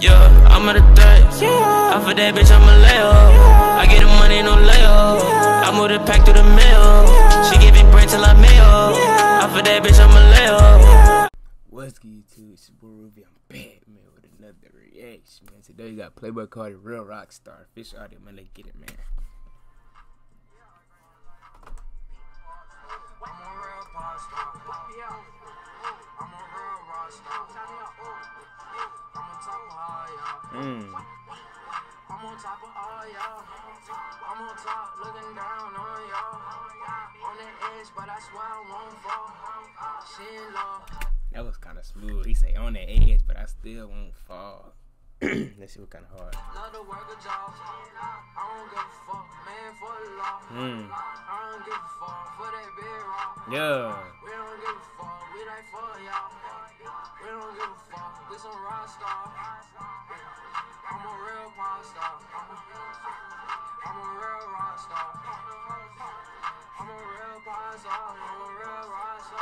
Yeah, I'm at a threat. Yeah. I for that bitch, I'm a layo. I get the money, no layo. I move the pack through the mail. She give me bread till I mail. I for that bitch, I'm a layo. What's good, YouTube? It's your boy Ruby. I'm back, man, with another reaction, man. Today, you got Playboi Carti, Real Rock Star, Fish Audio, man. Let's get it, man. I'm on top of all y'all. I'm on top, looking down on y'all. On the edge, but I swear I won't fall. She in love. That was kind of smooth. He say on the edge, but I still won't fall. that shit was kind of hard. Love to work a job. I don't give a fuck, man, for the law. Mm. I don't give a fuck for that big rock. Yeah. We don't give a fuck, we like for y'all. We don't give a fuck, we some rock stars.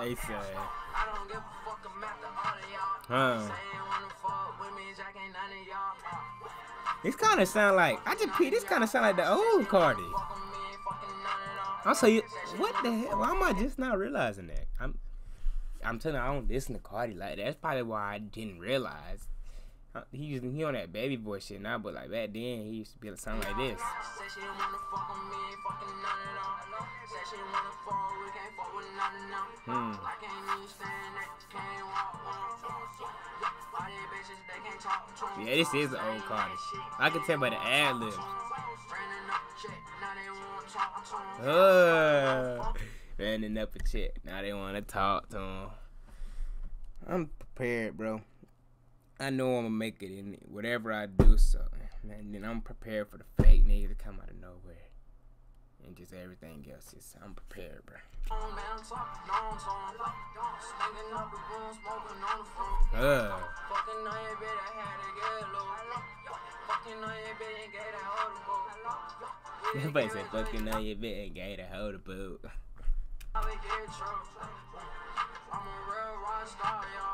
They say. I don't give a fuck, after all of y'all. Huh. Say you wanna fuck with me, Jack ain't none of y'all. This kind of sound like I just peed. This kind of sound like the old Carti. Fuck with me, ain't fucking none of y'all. I'm so you. What the hell? Why am I just not realizing that? I'm. I'm telling you, I don't listen to Carti like that. That's probably why I didn't realize. He used he on that baby boy shit now, but like back then he used to be able to sound like this. Say she wanna fuck with me, ain't fucking none of them. Say she wanna fuck, we can't fuck with none of them. Hmm. I can't even stand that, can't walk with 'em. All these bitches, they can't talk to 'em. Yeah, this is the old Carti. I can tell by the ad libs. Running up a check, now they wanna talk to 'em. Uh, running up a check. Now they want to talk to him. I'm prepared, bro. I know I'm gonna make it in whatever I do. So, man, then I'm prepared for the fake nigga to come out of nowhere and just everything else. Is I'm prepared, bro. On man, I'm talking long time. Stinking up the room, smoking on the phone. Uh, Fucking on your bitch, I had to get low. Fucking on your bitch and get a hold nobody said fucking on your bed and gave a hold of boot. I would get drunk. I'm a real rock star, y'all.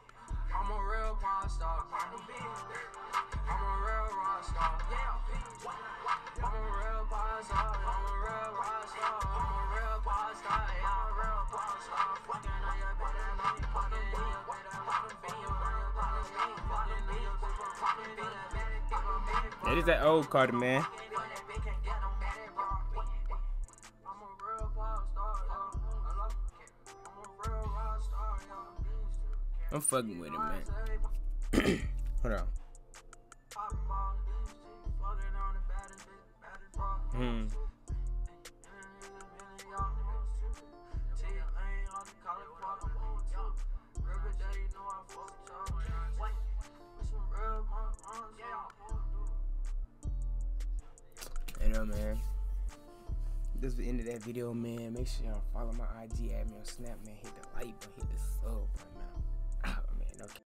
I'm old real rock. I'm fucking with it, man. Hold on. Hmm. Know, man. This is the end of that video, man. Make sure y'all follow my IG, add me on Snap, man. Hit the like button, hit the sub button, oh, man.